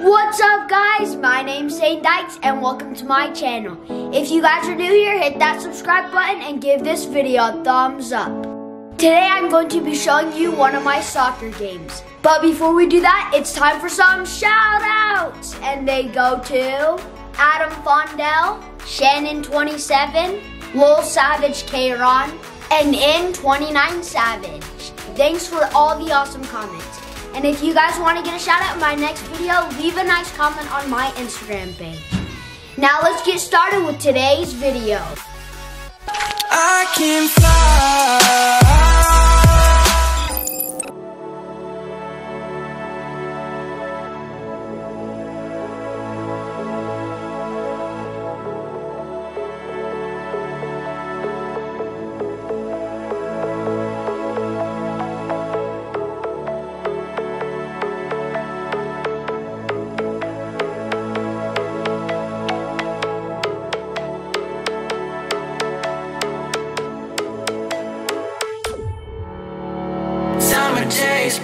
What's up guys? My name's Tayden Dyches and welcome to my channel. If you guys are new here, hit that subscribe button and give this video a thumbs up. Today I'm going to be showing you one of my soccer games. But before we do that, it's time for some shout outs. And they go to Adam Fondell, Shannon27, Lil Savage Kron, and In29 Savage. Thanks for all the awesome comments. And if you guys want to get a shout out in my next video, leave a nice comment on my Instagram page. Now let's get started with today's video. I can fly.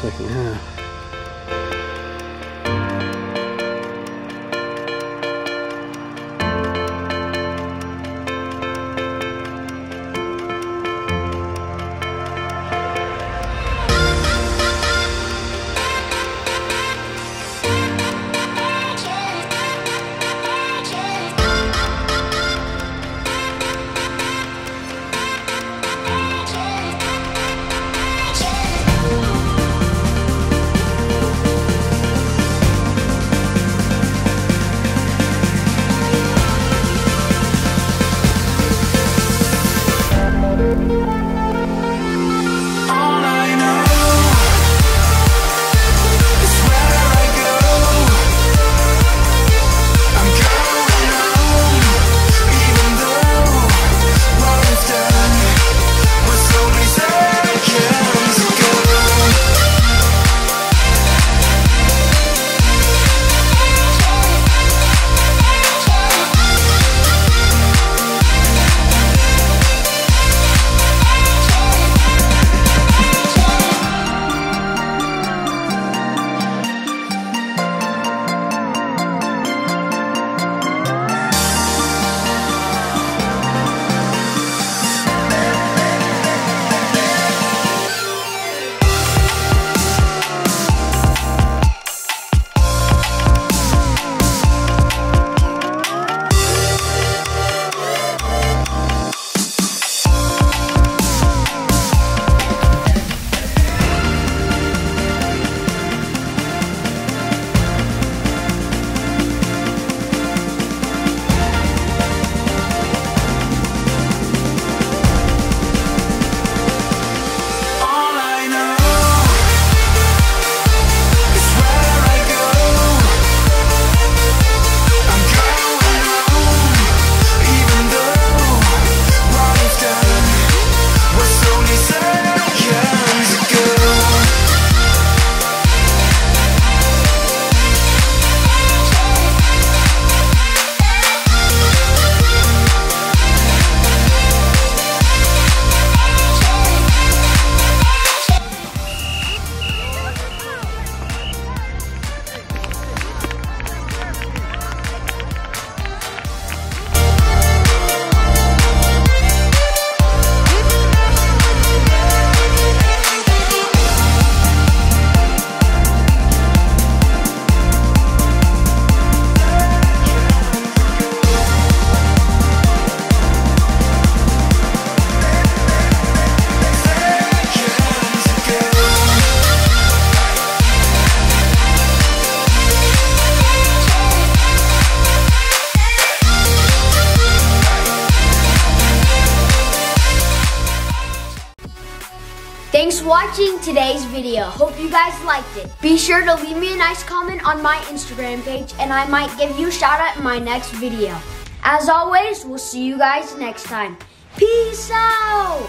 second half. Watching today's video. Hope you guys liked it. Be sure to leave me a nice comment on my Instagram page and I might give you a shout out in my next video. As always, we'll see you guys next time. Peace out!